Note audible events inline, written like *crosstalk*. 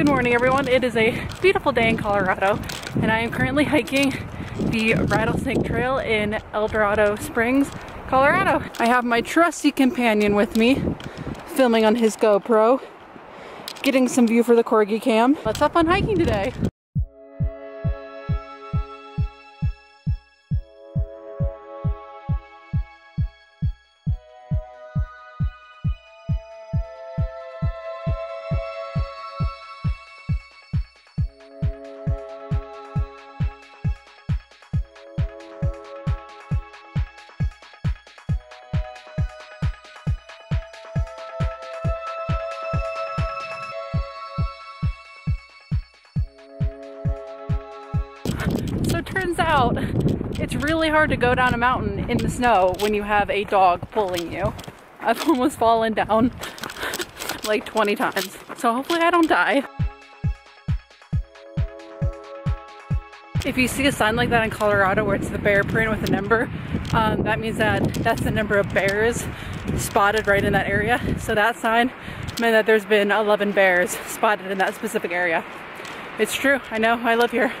Good morning everyone. It is a beautiful day in Colorado and I am currently hiking the Rattlesnake Trail in Eldorado Springs, Colorado. I have my trusty companion with me filming on his GoPro, getting some view for the Corgi cam. Let's up on hiking today. So it turns out it's really hard to go down a mountain in the snow when you have a dog pulling you. I've *laughs* almost fallen down *laughs* like 20 times. So hopefully I don't die. If you see a sign like that in Colorado where it's the bear print with a number, um, that means that that's the number of bears spotted right in that area. So that sign meant that there's been 11 bears spotted in that specific area. It's true, I know, I live here.